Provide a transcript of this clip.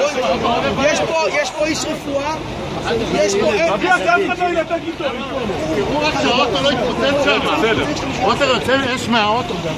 יש פה איש רפואה, יש פה... איש רפואה, יש פה איש רפואה, יש פה איש רפואה, תראו רק שהאוטו לא יתפוצץ שם. בסדר. עופר יוצא אש מהאוטו גם.